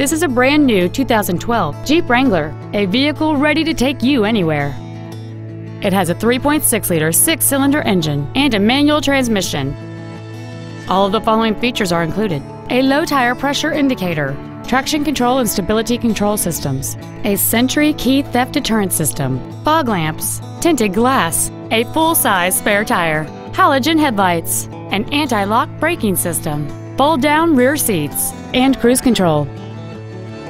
This is a brand new 2012 Jeep Wrangler, a vehicle ready to take you anywhere. It has a 3.6-liter six-cylinder engine and a manual transmission. All of the following features are included. A low tire pressure indicator, traction control and stability control systems, a Sentry key theft deterrent system, fog lamps, tinted glass, a full-size spare tire, halogen headlights, an anti-lock braking system, fold-down rear seats, and cruise control.